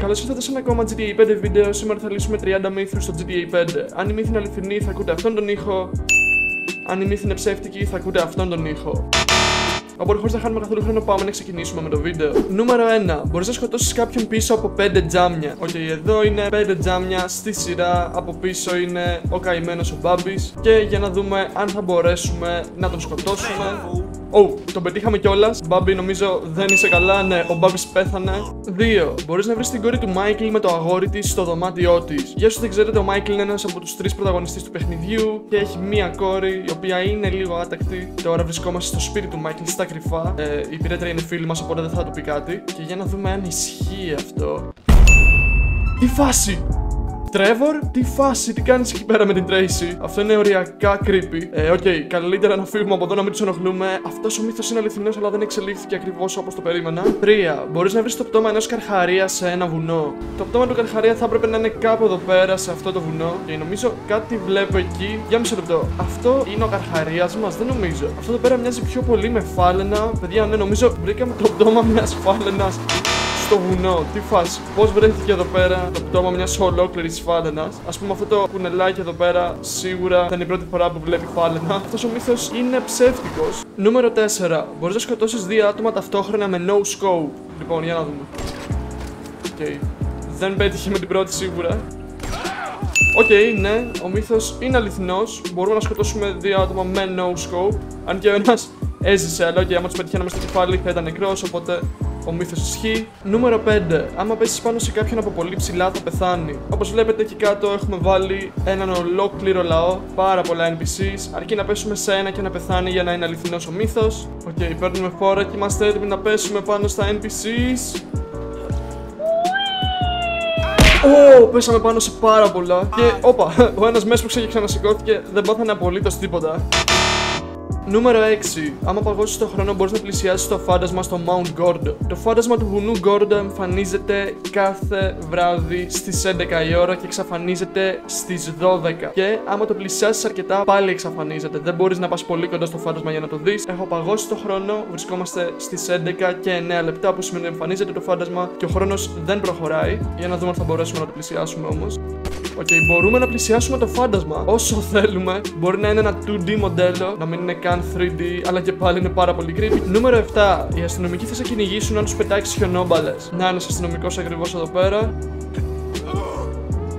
Καλώς ήρθατε σε ένα ακόμα GTA 5 βίντεο. Σήμερα θα λύσουμε 30 μύθους στο GTA 5. Αν η μύθη είναι αληθινή, θα ακούτε αυτόν τον ήχο. Αν η μύθη είναι ψεύτικη, θα ακούτε αυτόν τον ήχο. Οπότε χωρίς να χάνουμε καθόλου χρόνο, πάμε να ξεκινήσουμε με το βίντεο. Νούμερο 1. Μπορείς να σκοτώσεις κάποιον πίσω από 5 τζάμια. OK, okay, εδώ είναι 5 τζάμια στη σειρά. Από πίσω είναι ο καημένος ο Μπάμπης. Και για να δούμε αν θα μπορέσουμε να τον σκοτώσουμε. Oh, τον πετύχαμε κιόλας. Μπάμπι, νομίζω δεν είσαι καλά. Ναι, ο Μπάμπι πέθανε. 2. Μπορείς να βρεις την κόρη του Μάικλ με το αγόρι της στο δωμάτιό της. Για όσους δεν ξέρετε, ο Μάικλ είναι ένας από τους τρεις πρωταγωνιστές του παιχνιδιού και έχει μία κόρη η οποία είναι λίγο άτακτη. Τώρα βρισκόμαστε στο σπίτι του Μάικλ στα κρυφά. Ε, η υπηρέτρια είναι φίλη μας, οπότε δεν θα του πει κάτι. Και για να δούμε αν ισχύει αυτό. Τι φάση! Τρέβορ, τι φάση, τι κάνεις εκεί πέρα με την Tracy; Αυτό είναι οριακά creepy. Ε, OK, okay, καλύτερα να φύγουμε από εδώ να μην τους ενοχλούμε. Αυτός ο μύθος είναι αληθινός, αλλά δεν εξελίχθηκε ακριβώς όπως το περίμενα. 3. Μπορείς να βρεις το πτώμα ενός καρχαρία σε ένα βουνό. Το πτώμα του καρχαρία θα έπρεπε να είναι κάπου εδώ πέρα σε αυτό το βουνό. Και νομίζω κάτι βλέπω εκεί. Για μισό λεπτό. Αυτό είναι ο καρχαρίας μας, δεν νομίζω. Αυτό εδώ πέρα μοιάζει πιο πολύ με φάλαινα. Παιδιά, ναι, νομίζω βρήκαμε το πτώμα μιας φάλαινας στο βουνό. Τι φάση. Πώς βρέθηκε εδώ πέρα το πτώμα μιας ολόκληρης φάλαινας; Ας πούμε αυτό το κουνελάκι εδώ πέρα σίγουρα θα είναι η πρώτη φορά που βλέπει φάλαινα. Αυτός ο μύθος είναι ψεύτικος. Νούμερο 4. Μπορείς να σκοτώσεις δύο άτομα ταυτόχρονα με no scope. Λοιπόν, για να δούμε. OK. Okay. Δεν πέτυχε με την πρώτη σίγουρα. OK, okay, ναι, ο μύθος είναι αληθινός. Μπορούμε να σκοτώσουμε δύο άτομα με no scope. Αν και ο ένας έζησε, αλλά και άμα τους πετυχαίναμε στο κεφάλι θα ήταν νεκρός, οπότε ο μύθος ισχύει. Νούμερο 5. Άμα πέσεις πάνω σε κάποιον από πολύ ψηλά θα πεθάνει. Όπως βλέπετε εκεί κάτω έχουμε βάλει έναν ολόκληρο λαό, πάρα πολλά NPCs. Αρκεί να πέσουμε σε ένα και να πεθάνει για να είναι αληθινός ο μύθος. OK, okay, παίρνουμε φόρα και είμαστε έτοιμοι να πέσουμε πάνω στα NPCs. Ω, oh, πέσαμε πάνω σε πάρα πολλά. Και, όπα, ο ένας μέσα που και ξανασηκώθηκε δεν πάθανε απολύτως τίποτα. Νούμερο 6. Άμα παγώσεις το χρόνο, μπορείς να πλησιάσεις το φάντασμα στο Mount Gordo. Το φάντασμα του βουνού Gordo εμφανίζεται κάθε βράδυ στις 11 η ώρα και εξαφανίζεται στις 12. Και άμα το πλησιάσεις αρκετά, πάλι εξαφανίζεται. Δεν μπορείς να πας πολύ κοντά στο φάντασμα για να το δεις. Έχω παγώσει το χρόνο, βρισκόμαστε στις 11 και 9 λεπτά, που σημαίνει ότι εμφανίζεται το φάντασμα και ο χρόνος δεν προχωράει. Για να δούμε αν θα μπορέσουμε να το πλησιάσουμε όμως. OK, okay, μπορούμε να πλησιάσουμε το φάντασμα όσο θέλουμε. Μπορεί να είναι ένα 2D μοντέλο, να μην είναι καν 3D, αλλά και πάλι είναι πάρα πολύ creepy. Νούμερο 7. Οι αστυνομικοί θα σε κυνηγήσουν αν τους πετάξεις χιονόμπαλες. Να είναι αστυνομικός ακριβώς εδώ πέρα.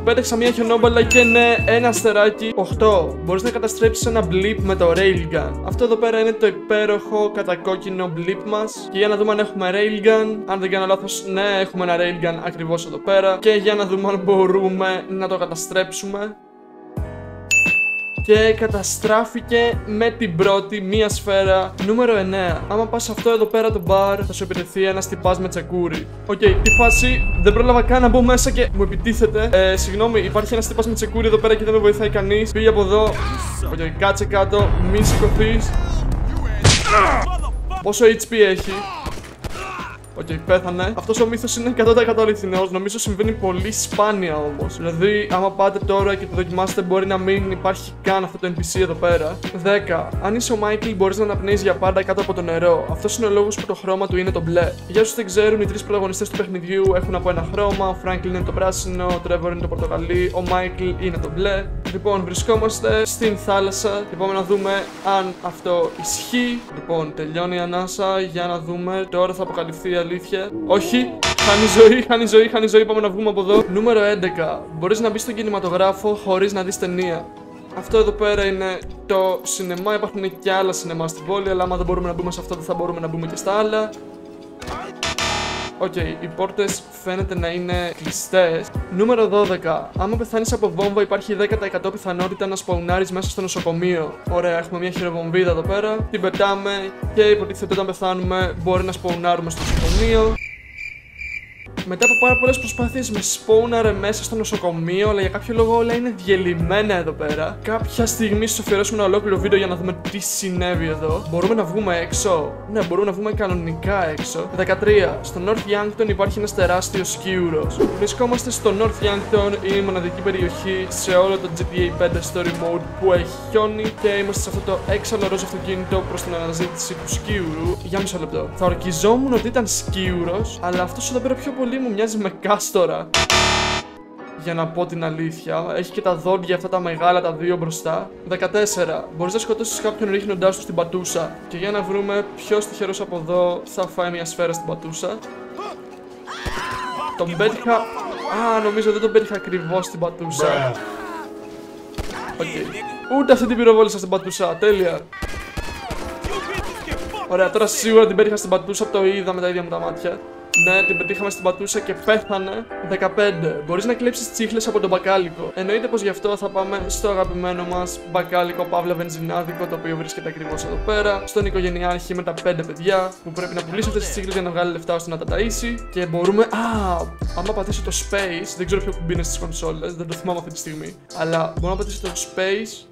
Πέταξα μια χιονόμπαλα και ναι, ένα αστεράκι. 8. Μπορείς να καταστρέψεις ένα blimp με το railgun. Αυτό εδώ πέρα είναι το υπέροχο κατακόκκινο blimp μας. Και για να δούμε αν έχουμε railgun. Αν δεν κάνω λάθος, ναι, έχουμε ένα railgun ακριβώς εδώ πέρα. Και για να δούμε αν μπορούμε να το καταστρέψουμε και καταστράφηκε με την πρώτη μία σφαίρα. Νούμερο 9. Άμα πας αυτό εδώ πέρα το μπαρ, θα σου επιτεθεί ένας τυπάς με τσεκούρι. OK, okay, τι φάση, δεν πρόλαβα καν να μπω μέσα και μου επιτίθεται. Ε, συγγνώμη, υπάρχει ένας τυπάς με τσεκούρι εδώ πέρα και δεν με βοηθάει κανείς. Πήγε από εδώ. OK, okay, κάτσε κάτω, μη σηκωθείς. Πόσο HP έχει; OK, okay, πέθανε. Αυτός ο μύθος είναι 100% αληθινός. Νομίζω συμβαίνει πολύ σπάνια όμως. Δηλαδή, άμα πάτε τώρα και το δοκιμάσετε, μπορεί να μην υπάρχει καν αυτό το NPC εδώ πέρα. 10. Αν είσαι ο Μάικλ, μπορείς να αναπνέεις για πάντα κάτω από το νερό. Αυτός είναι ο λόγος που το χρώμα του είναι το μπλε. Για όσους δεν ξέρουν, οι τρεις πρωταγωνιστές του παιχνιδιού έχουν από ένα χρώμα. Ο Φράγκλιν είναι το πράσινο, ο Τρέβορ είναι το πορτοκαλί, ο Μάικλ είναι το μπλε. Λοιπόν, βρισκόμαστε στην θάλασσα και πάμε να δούμε αν αυτό ισχύει. Λοιπόν, τελειώνει η ανάσα για να δούμε. Τώρα θα αποκαλυφθεί η αλήθεια. Όχι. Χάνει ζωή, χάνει ζωή, χάνει ζωή. Πάμε να βγούμε από εδώ. Νούμερο 11. Μπορείς να μπεις στον κινηματογράφο χωρίς να δεις ταινία. Αυτό εδώ πέρα είναι το σινεμά. Υπάρχουν και άλλα σινεμά στην πόλη, αλλά άμα δεν μπορούμε να μπούμε σε αυτό, δεν θα μπορούμε να μπούμε και στα άλλα. OK, okay, οι πόρτες φαίνεται να είναι κλειστές. Νούμερο 12. Άμα πεθάνεις από βόμβα, υπάρχει 10% πιθανότητα να σπαουνάρεις μέσα στο νοσοκομείο. Ωραία, έχουμε μια χειροβομβίδα εδώ πέρα. Την πετάμε και υποτίθεται όταν πεθάνουμε μπορεί να σπαουνάρουμε στο νοσοκομείο. Μετά από πάρα πολλές προσπάθειες με σπόναρε μέσα στο νοσοκομείο, αλλά για κάποιο λόγο όλα είναι διελειμμένα εδώ πέρα. Κάποια στιγμή σα αφιερώσουμε ένα ολόκληρο βίντεο για να δούμε τι συνέβη εδώ. Μπορούμε να βγούμε έξω; Ναι, μπορούμε να βγούμε κανονικά έξω. 13. Στο North Yankton υπάρχει ένας τεράστιος σκύουρο. Βρισκόμαστε στο North Yankton, είναι η μοναδική περιοχή σε όλο το GTA 5 Story Mode που έχει χιόνι και είμαστε σε αυτό το έξαλλο ροζ αυτοκίνητο προς την αναζήτηση του σκύουρου. Για μισό λεπτό. Θα ορκιζόμουν ότι ήταν σκύουρο, αλλά αυτός εδώ πέρα πιο πολύ πολύ μου μοιάζει με κάστορα. Για να πω την αλήθεια. Έχει και τα δόντια αυτά τα μεγάλα, τα δύο μπροστά. 14. Μπορείς να σκοτώσεις κάποιον ρίχνοντάς του στην πατούσα. Και για να βρούμε ποιος τυχερός από εδώ θα φάει μια σφαίρα στην πατούσα. Τον πέτυχα. Α, νομίζω δεν τον πέτυχα ακριβώς στην πατούσα. Okay. Ούτε αυτή την πυροβόλησα στην πατούσα. Τέλεια. Ωραία, τώρα σίγουρα την πέτυχα στην πατούσα από το είδα με τα ίδια μου τα μάτια. Ναι, την πετύχαμε στην πατούσα και πέθανε. 15. Μπορείς να κλέψεις τσίχλες από τον μπακάλικο. Εννοείται πως γι' αυτό θα πάμε στο αγαπημένο μας μπακάλικο παύλα βενζινάδικο, το οποίο βρίσκεται ακριβώς εδώ πέρα. Στον οικογενειάρχη με τα 5 παιδιά που πρέπει να πουλήσει αυτές τις τσίχλες για να βγάλει λεφτά ώστε να τα ταΐσει. Και μπορούμε. Α, άμα πατήσω το space, δεν ξέρω ποιο κουμπί είναι στις κονσόλες, δεν το θυμάμαι αυτή τη στιγμή. Αλλά μπορώ να πατήσω το space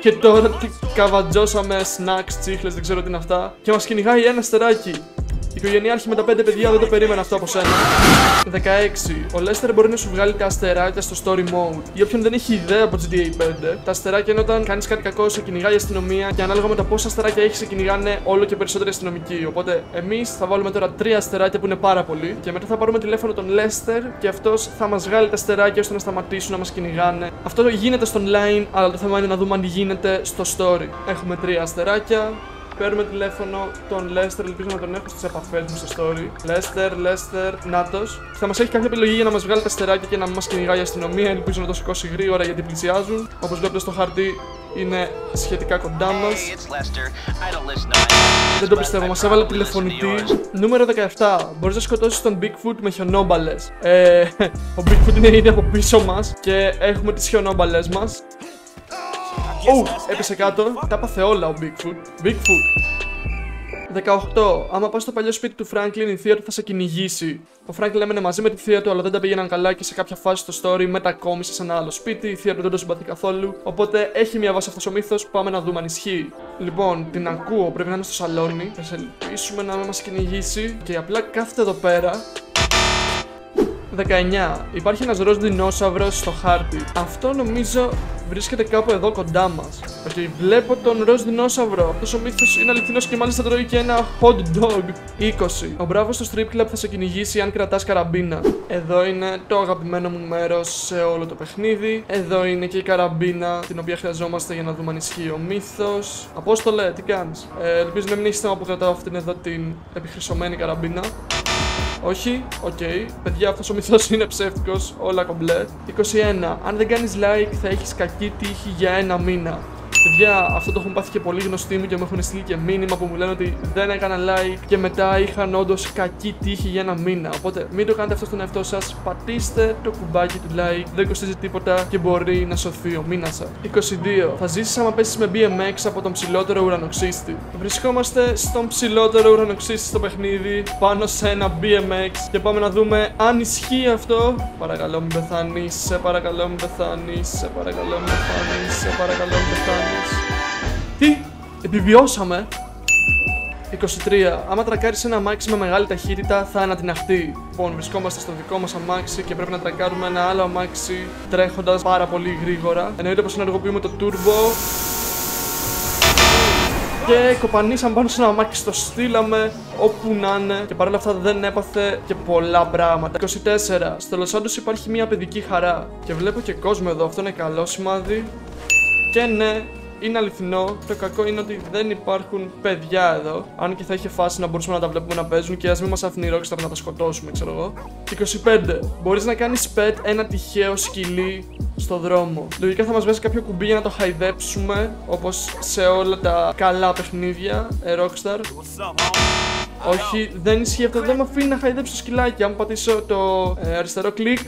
και τώρα τι καβατζώσαμε snacks, τσίχλες, δεν ξέρω τι είναι αυτά Και μας κυνηγάει ένα στεράκι Οικογενειάρχη με τα 5 παιδιά δεν το περίμενα αυτό από σένα. 16. Ο Λέστερ μπορεί να σου βγάλει τα αστεράκια στο story mode. Για όποιον δεν έχει ιδέα από GTA 5, τα αστεράκια είναι όταν κάνεις κάτι κακό, σε κυνηγάει η αστυνομία και ανάλογα με τα πόσα αστεράκια έχεις, σε κυνηγάνε όλο και περισσότεροι αστυνομικοί. Οπότε εμείς θα βάλουμε τώρα 3 αστεράκια που είναι πάρα πολύ και μετά θα πάρουμε τηλέφωνο τον Λέστερ και αυτός θα μας βγάλει τα αστεράκια ώστε να σταματήσουν να μας κυνηγάνε. Αυτό γίνεται στο online, αλλά το θέμα είναι να δούμε αν γίνεται στο story. Έχουμε 3 αστεράκια. Παίρνουμε τηλέφωνο τον Λέστερ, ελπίζω να τον έχω στις επαφές μου στο story. Λέστερ, Λέστερ, Νάτος. Θα μας έχει κάποια επιλογή για να μας βγάλει τα στεράκια και να μας κυνηγάει η αστυνομία. Ελπίζω να το σηκώσει γρήγορα γιατί πλησιάζουν. Όπως βλέπετε στο χαρτί είναι σχετικά κοντά μας. Δεν το πιστεύω, μας έβαλε τηλεφωνητή. Νούμερο 17. Μπορείς να σκοτώσεις τον Bigfoot με χιονόμπαλες. Ε, ο Bigfoot είναι ήδη από πίσω μας και έχουμε τις χιονόμπαλες μας. Ου, έπεσε κάτω. Τα έπαθε όλα ο Bigfoot. Bigfoot. 18. Άμα πας στο παλιό σπίτι του Franklin, η θεία του θα σε κυνηγήσει. Ο Franklin έμενε μαζί με τη θεία του, αλλά δεν τα πήγαιναν καλά και σε κάποια φάση στο story μετακόμισε σε ένα άλλο σπίτι. Η θεία του δεν το συμπαθεί καθόλου. Οπότε έχει μια βάση αυτός ο μύθος. Πάμε να δούμε αν ισχύει. Λοιπόν, την ακούω, πρέπει να είναι στο σαλόνι. Θα σε ελπίσουμε να μας κυνηγήσει. Και απλά κάθεται εδώ πέρα 19. Υπάρχει ένας ροζ δεινόσαυρος στο χάρτη. Αυτό νομίζω βρίσκεται κάπου εδώ κοντά μας. OK, okay, βλέπω τον ροζ δεινόσαυρο. Αυτός ο μύθος είναι αληθινός και μάλιστα τρώει και ένα hot dog. 20. Ο μπράβος στο strip club θα σε κυνηγήσει αν κρατάς καραμπίνα. Εδώ είναι το αγαπημένο μου μέρος σε όλο το παιχνίδι. Εδώ είναι και η καραμπίνα την οποία χρειαζόμαστε για να δούμε αν ισχύει ο μύθος. Απόστολε, τι κάνεις; Ε, ελπίζω να μην έχεις θέμα που κρατάω αυτήν εδώ την επιχρυσωμένη καραμπίνα. Όχι, OK. Okay. Παιδιά, αυτός ο μύθος είναι ψεύτικος. Όλα κομπλέ. 21. Αν δεν κάνεις like, θα έχεις κακή τύχη για ένα μήνα. Παιδιά, αυτό το έχουν πάθει και πολύ γνωστοί μου και μου έχουν στείλει και μήνυμα που μου λένε ότι δεν έκανα like και μετά είχαν όντως κακή τύχη για ένα μήνα. Οπότε μην το κάνετε αυτό στον εαυτό σας. Πατήστε το κουμπάκι του like, δεν κοστίζει τίποτα και μπορεί να σωθεί ο μήνας σας. 22. Θα ζήσεις άμα πέσεις με BMX από τον ψηλότερο ουρανοξύστη. Βρισκόμαστε στον ψηλότερο ουρανοξύστη στο παιχνίδι, πάνω σε ένα BMX και πάμε να δούμε αν ισχύει αυτό. Παρακαλώ μην πεθάνεις, σε παρακαλώ μην πεθάνεις, σε παρακαλώ μην πεθάνεις, σε παρακαλώ μην πεθάνεις. Τι, επιβιώσαμε. 23. Άμα τρακάρεις ένα αμάξι με μεγάλη ταχύτητα θα ανατιναχτεί. Λοιπόν, βρισκόμαστε στο δικό μας αμάξι και πρέπει να τρακάρουμε ένα άλλο αμάξι τρέχοντας πάρα πολύ γρήγορα. Εννοείται πως ενεργοποιούμε το turbo. Και κοπανίσαμε πάνω σε ένα αμάξι, το στείλαμε όπου να είναι και παρόλα αυτά δεν έπαθε και πολλά πράγματα. 24. Στο Λοσάντος υπάρχει μια παιδική χαρά και βλέπω και κόσμο εδώ, αυτό είναι καλό σημάδι. Και ναι, είναι αληθινό. Το κακό είναι ότι δεν υπάρχουν παιδιά εδώ. Αν και θα είχε φάση να μπορούσαμε να τα βλέπουμε να παίζουν και ας μην μας αφήνει η Rockstar να τα σκοτώσουμε, ξέρω εγώ. 25. Μπορείς να κάνεις pet ένα τυχαίο σκυλί στο δρόμο. Λογικά θα μας βγάζει κάποιο κουμπί για να το χαϊδέψουμε όπως σε όλα τα καλά παιχνίδια. Ε, Rockstar. Όχι, δεν ισχύει αυτό. Δεν με αφήνει να χαϊδέψω το σκυλάκι. Αν πατήσω το ε, αριστερό κλικ.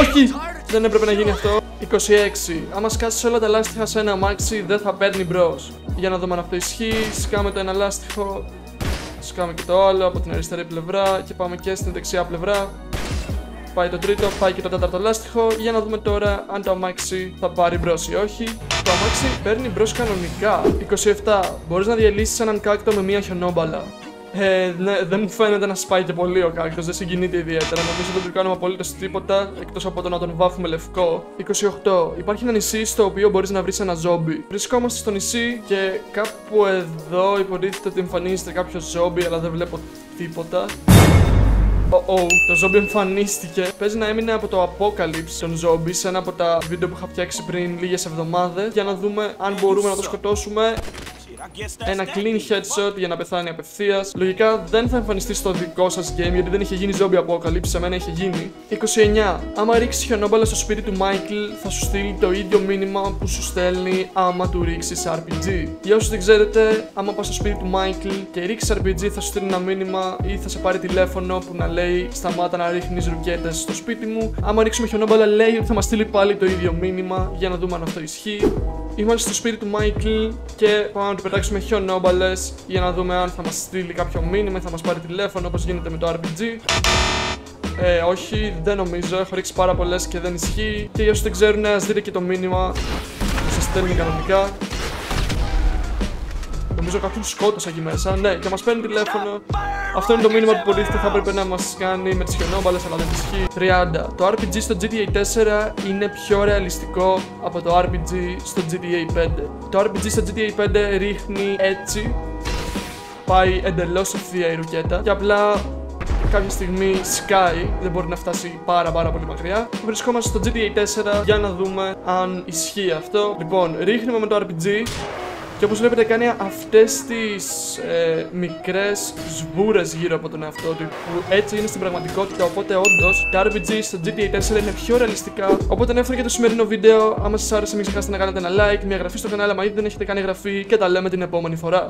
Όχι! Δεν έπρεπε να γίνει αυτό. 26. Άμα σκάσεις όλα τα λάστιχα σε ένα αμάξι, δεν θα παίρνει μπρος. Για να δούμε αν αυτό ισχύει. Σκάμε το ένα λάστιχο. Σκάμε και το άλλο από την αριστερή πλευρά. Και πάμε και στην δεξιά πλευρά. Πάει το τρίτο, πάει και το τέταρτο λάστιχο. Για να δούμε τώρα αν το αμάξι θα πάρει μπρος ή όχι. Το αμάξι παίρνει μπρος κανονικά. 27. Μπορείς να διαλύσεις έναν κάκτο με μία χιονόμπαλα. Ε, ναι, δεν μου φαίνεται να σπάει και πολύ ο κάκτο, δεν συγκινείται ιδιαίτερα. Νομίζω δεν του κάνουμε απολύτως τίποτα εκτός από το να τον βάφουμε λευκό. 28. Υπάρχει ένα νησί στο οποίο μπορείς να βρεις ένα ζόμπι. Βρισκόμαστε στο νησί και κάπου εδώ υποτίθεται ότι εμφανίζεται κάποιο ζόμπι, αλλά δεν βλέπω τίποτα. Oh, oh, το ζόμπι εμφανίστηκε. Παίζει να έμεινε από το Apocalypse των ζόμπι σε ένα από τα βίντεο που είχα φτιάξει πριν λίγες εβδομάδες. Για να δούμε αν μπορούμε να το σκοτώσουμε. Ένα clean headshot για να πεθάνει απευθείας. Λογικά δεν θα εμφανιστεί στο δικό σας game γιατί δεν είχε γίνει zombie apocalypse, σε μένα είχε γίνει. 29. Άμα ρίξει χιονόμπαλα στο σπίτι του Michael, θα σου στείλει το ίδιο μήνυμα που σου στέλνει άμα του ρίξεις RPG. Για όσους δεν ξέρετε, άμα πας στο σπίτι του Michael και ρίξεις RPG, θα σου στείλει ένα μήνυμα ή θα σε πάρει τηλέφωνο που να λέει Σταμάτα να ρίχνεις ρουκέτες στο σπίτι μου. Άμα ρίξουμε χιονόμπαλα, λέει ότι θα μας στείλει πάλι το ίδιο μήνυμα για να δούμε αν αυτό ισχύει. Είμαστε στο σπίτι του Μάικλ και πάμε να του πετάξουμε χιονόμπαλε για να δούμε αν θα μας στείλει κάποιο μήνυμα ή θα μας πάρει τηλέφωνο όπως γίνεται με το RPG. Ε, όχι, δεν νομίζω. Έχω ρίξει πάρα πολλές και δεν ισχύει. Και για όσους δεν ξέρουν, ας δείτε και το μήνυμα που σας στέλνει κανονικά. Νομίζω κάποιον σκότωσα εκεί μέσα. Ναι, και μας παίρνει τηλέφωνο. Αυτό είναι το μήνυμα που υποτίθεται θα έπρεπε να μας κάνει με τις χιονόμπαλες, αλλά δεν ισχύει. 30. Το RPG στο GTA 4 είναι πιο ρεαλιστικό από το RPG στο GTA 5. Το RPG στο GTA 5 ρίχνει έτσι. Πάει εντελώς ευθεία η ρουκέτα και απλά κάποια στιγμή σκάει, δεν μπορεί να φτάσει πάρα πάρα πολύ μακριά. Βρισκόμαστε στο GTA 4 για να δούμε αν ισχύει αυτό. Λοιπόν, ρίχνουμε με το RPG και όπως βλέπετε κάνει αυτές τις ε, μικρές σβούρες γύρω από τον εαυτό του που έτσι είναι στην πραγματικότητα οπότε όντως τα RPG στο GTA 4 είναι πιο ρεαλιστικά. Οπότε έφερα και το σημερινό βίντεο. Άμα σας άρεσε μην ξεχάσετε να κάνετε ένα like, μια εγγραφή στο κανάλι άμα ήδη δεν έχετε κάνει εγγραφή και τα λέμε την επόμενη φορά